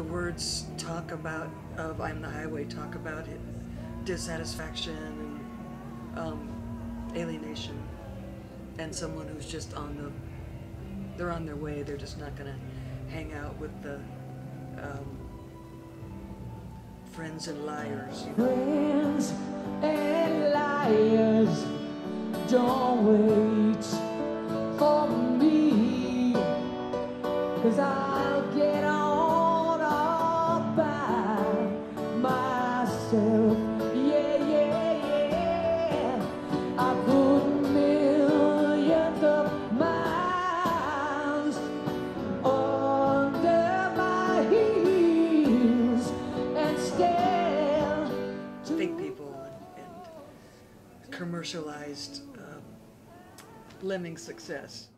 the words talk about of I'm the highway talk about it, dissatisfaction and um, alienation and someone who's just on the they're on their way they're just not gonna hang out with the um, friends and liars? Friends and liars, don't wait for me. Cause I'll myself. Yeah, yeah, yeah. I put millions of miles under my heels and still fake people and, and commercialized um, lemming success